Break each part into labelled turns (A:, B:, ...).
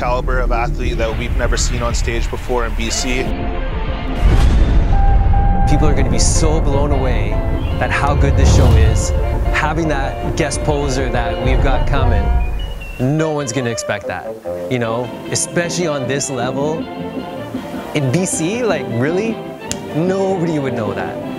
A: caliber of athlete that we've never seen on stage before in BC.
B: People are going to be so blown away at how good this show is. Having that guest poser that we've got coming, no one's going to expect that. You know, especially on this level. In BC, like really, nobody would know that.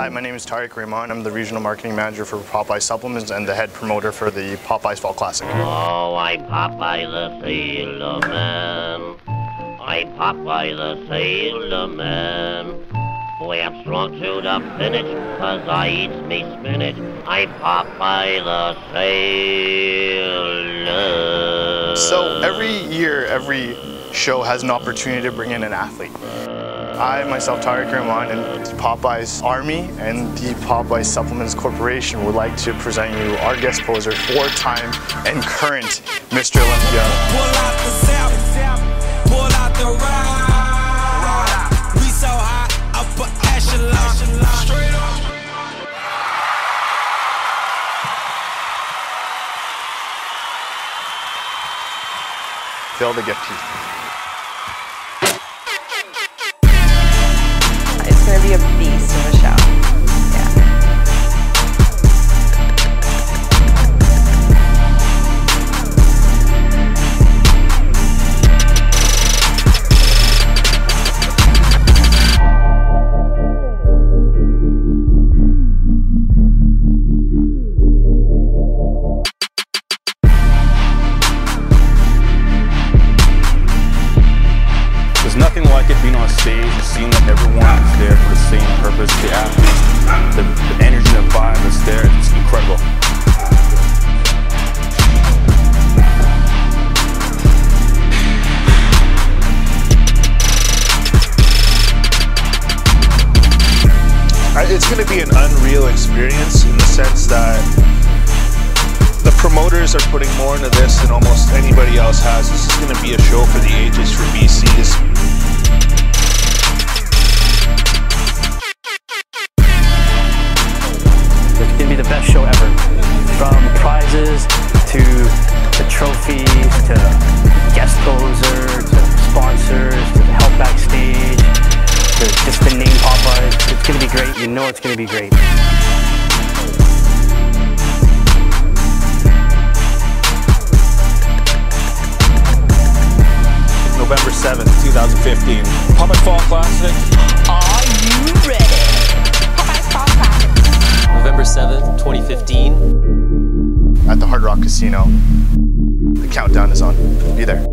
C: Hi, my name is Tariq Rahman. I'm the Regional Marketing Manager for Popeye Supplements and the head promoter for the Popeyes Fall Classic.
D: Oh, I'm Popeye the Sailor Man. I'm Popeye the Sailor Man. Boy, I'm strong to the finish, cause I eat me spinach. I'm Popeye the Sailor.
C: So every year, every show has an opportunity to bring in an athlete. I, myself, Tariq Rahman, and Popeye's Army and the Popeye Supplements Corporation would like to present you our guest poser, four-time and current Mr. Olympia.
E: Pull out the south,
F: be
G: nothing like it being on stage and seeing that everyone is there for the same purpose. The athletes, the, the energy, the vibe that's there, it's incredible.
A: It's going to be an unreal experience in the sense that the promoters are putting more into this than almost anybody else has. This is going to be a show for the ages for BCs.
H: Best show ever. From prizes to the trophies to guest poser to sponsors to the help backstage to just the name pop Popeyes. It's to be great. You know it's to be great.
G: November 7th, 2015. Popeye Fall Classic.
C: At the Hard Rock Casino. The countdown is on. Be there.